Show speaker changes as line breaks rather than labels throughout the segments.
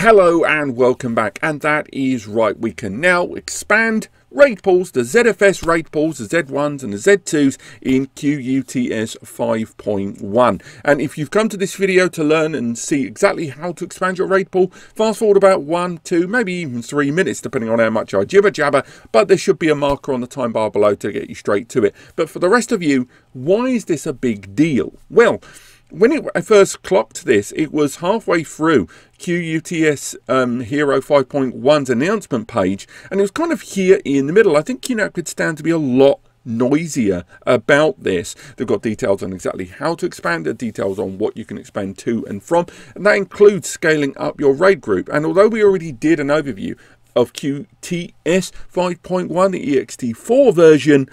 Hello and welcome back and that is right we can now expand RAID pools, the ZFS RAID pools, the Z1s and the Z2s in QUTS 5.1 and if you've come to this video to learn and see exactly how to expand your RAID pool fast forward about one, two, maybe even three minutes depending on how much I jibber jabber but there should be a marker on the time bar below to get you straight to it but for the rest of you why is this a big deal? Well when it, I first clocked this, it was halfway through QUTS um, Hero 5.1's announcement page, and it was kind of here in the middle. I think QNAP could stand to be a lot noisier about this. They've got details on exactly how to expand details on what you can expand to and from, and that includes scaling up your RAID group. And although we already did an overview of QTS 5.1, the EXT4 version,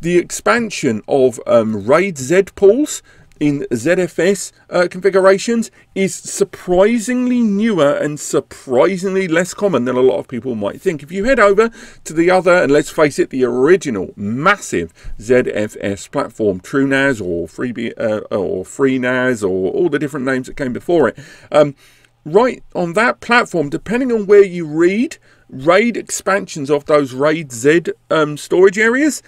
the expansion of um, RAID Z pools in ZFS uh, configurations is surprisingly newer and surprisingly less common than a lot of people might think. If you head over to the other, and let's face it, the original massive ZFS platform, TrueNAS or Free uh, or FreeNAS or all the different names that came before it, um, right on that platform, depending on where you read, RAID expansions of those RAID Z um, storage areas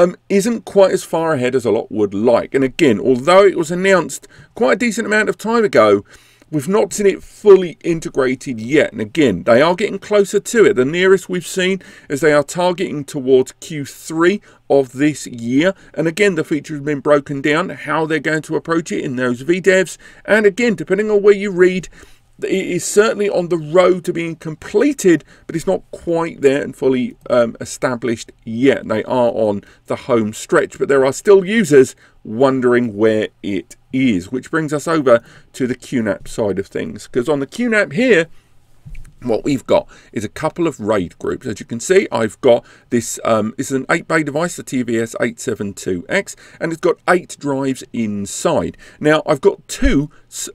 um, isn't quite as far ahead as a lot would like. And again, although it was announced quite a decent amount of time ago, we've not seen it fully integrated yet. And again, they are getting closer to it. The nearest we've seen is they are targeting towards Q3 of this year. And again, the feature has been broken down, how they're going to approach it in those VDEVs. And again, depending on where you read, it is certainly on the road to being completed, but it's not quite there and fully um, established yet. They are on the home stretch, but there are still users wondering where it is, which brings us over to the QNAP side of things. Because on the QNAP here, what we've got is a couple of RAID groups. As you can see, I've got this, um, this is an 8-bay device, the TVS872X, and it's got 8 drives inside. Now, I've got two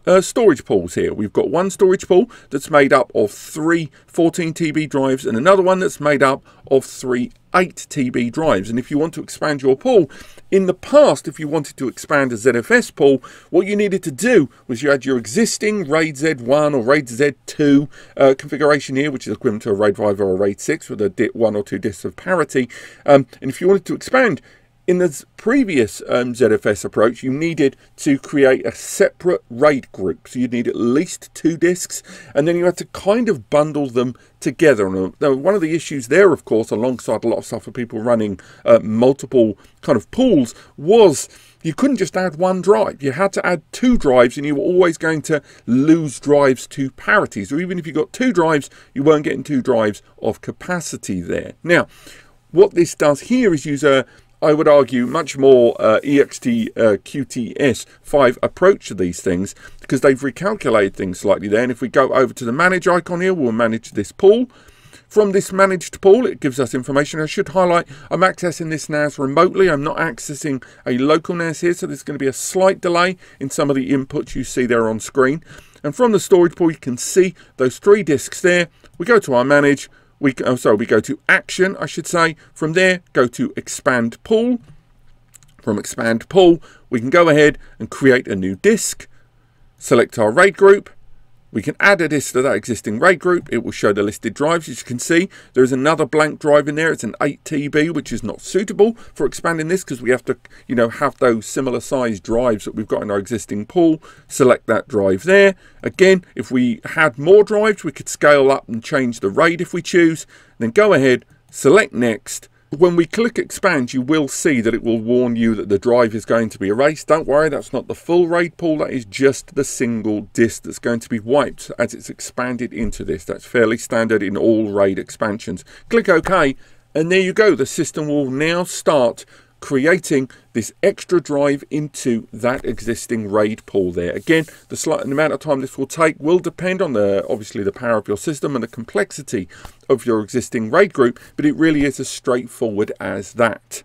uh, storage pools here. We've got one storage pool that's made up of three 14 TB drives and another one that's made up of three 8 TB drives. And if you want to expand your pool, in the past, if you wanted to expand a ZFS pool, what you needed to do was you had your existing RAID Z1 or RAID Z2 uh, configuration here, which is equivalent to a RAID 5 or a RAID 6 with a one or two disks of parity. Um, and if you wanted to expand, in the previous um, ZFS approach, you needed to create a separate RAID group. So you'd need at least two disks, and then you had to kind of bundle them together. Uh, one of the issues there, of course, alongside a lot of stuff for people running uh, multiple kind of pools, was you couldn't just add one drive. You had to add two drives, and you were always going to lose drives to parity. So even if you got two drives, you weren't getting two drives of capacity there. Now, what this does here is use a I would argue, much more uh, EXT uh, QTS 5 approach to these things because they've recalculated things slightly there. And if we go over to the manage icon here, we'll manage this pool. From this managed pool, it gives us information. I should highlight I'm accessing this NAS remotely. I'm not accessing a local NAS here, so there's going to be a slight delay in some of the inputs you see there on screen. And from the storage pool, you can see those three disks there. We go to our manage, we oh, sorry, we go to action, I should say. From there, go to expand pool. From expand pool, we can go ahead and create a new disk. Select our RAID group we can add a disk to that existing RAID group. It will show the listed drives. As you can see, there is another blank drive in there. It's an 8 TB, which is not suitable for expanding this because we have to, you know, have those similar size drives that we've got in our existing pool. Select that drive there. Again, if we had more drives, we could scale up and change the RAID if we choose. Then go ahead, select next, when we click expand, you will see that it will warn you that the drive is going to be erased. Don't worry, that's not the full RAID pool. That is just the single disk that's going to be wiped as it's expanded into this. That's fairly standard in all RAID expansions. Click OK, and there you go. The system will now start creating this extra drive into that existing RAID pool there. Again, the slight amount of time this will take will depend on the obviously the power of your system and the complexity of your existing RAID group, but it really is as straightforward as that.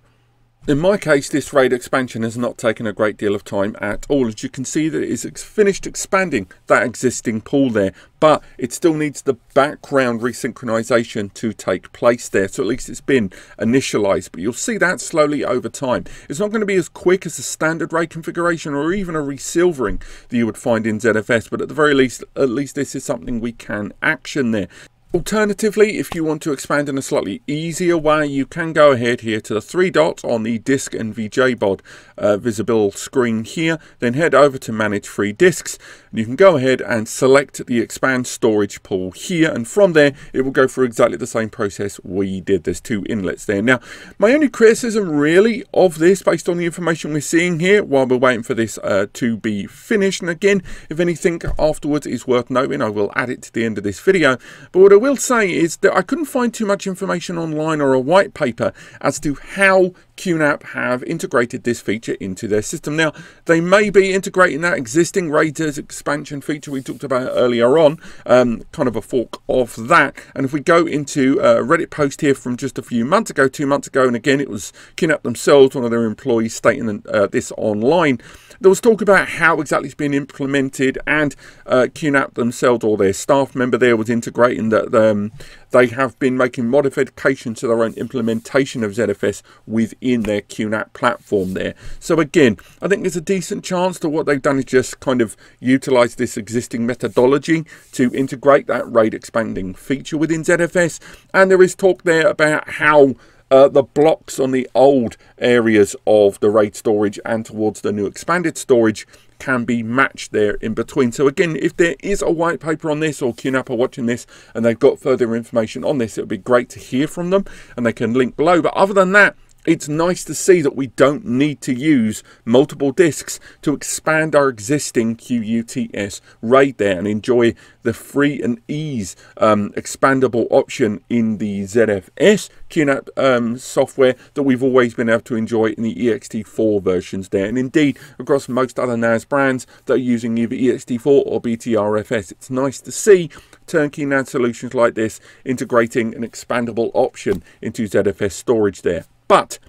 In my case, this RAID expansion has not taken a great deal of time at all. As you can see, that it is finished expanding that existing pool there, but it still needs the background resynchronization to take place there. So at least it's been initialized, but you'll see that slowly over time. It's not going to be as quick as a standard RAID configuration or even a resilvering that you would find in ZFS, but at the very least, at least this is something we can action there. Alternatively, if you want to expand in a slightly easier way, you can go ahead here to the three dots on the disk and VJBOD uh, visible screen here, then head over to manage free disks. And you can go ahead and select the expand storage pool here, and from there, it will go through exactly the same process we did. There's two inlets there. Now, my only criticism really of this, based on the information we're seeing here, while we're waiting for this uh, to be finished, and again, if anything afterwards is worth noting, I will add it to the end of this video. But what will say is that I couldn't find too much information online or a white paper as to how QNAP have integrated this feature into their system. Now, they may be integrating that existing RAIDZ expansion feature we talked about earlier on, um, kind of a fork of that. And if we go into a Reddit post here from just a few months ago, two months ago, and again, it was QNAP themselves, one of their employees stating uh, this online, there was talk about how exactly it's being implemented, and uh, QNAP themselves or their staff member there was integrating that um, they have been making modifications to their own implementation of ZFS within their QNAP platform there. So again, I think there's a decent chance that what they've done is just kind of utilize this existing methodology to integrate that RAID expanding feature within ZFS. And there is talk there about how uh, the blocks on the old areas of the RAID storage and towards the new expanded storage can be matched there in between. So again, if there is a white paper on this or QNAP are watching this and they've got further information on this, it would be great to hear from them and they can link below. But other than that, it's nice to see that we don't need to use multiple disks to expand our existing QUTS RAID there and enjoy the free and ease um, expandable option in the ZFS QNAP um, software that we've always been able to enjoy in the EXT4 versions there. And indeed, across most other NAS brands that are using either EXT4 or BTRFS, it's nice to see turnkey NAS solutions like this integrating an expandable option into ZFS storage there. But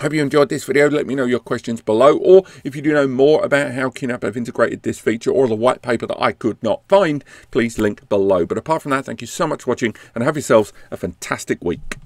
Hope you enjoyed this video. Let me know your questions below. Or if you do know more about how QNAP have integrated this feature or the white paper that I could not find, please link below. But apart from that, thank you so much for watching and have yourselves a fantastic week.